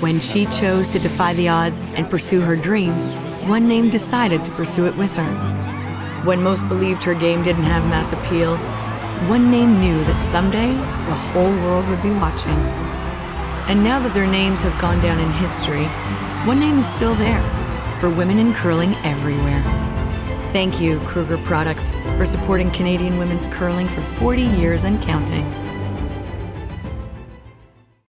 When she chose to defy the odds and pursue her dream, one name decided to pursue it with her. When most believed her game didn't have mass appeal, one name knew that someday the whole world would be watching. And now that their names have gone down in history, one name is still there for women in curling everywhere. Thank you, Kruger Products, for supporting Canadian women's curling for 40 years and counting.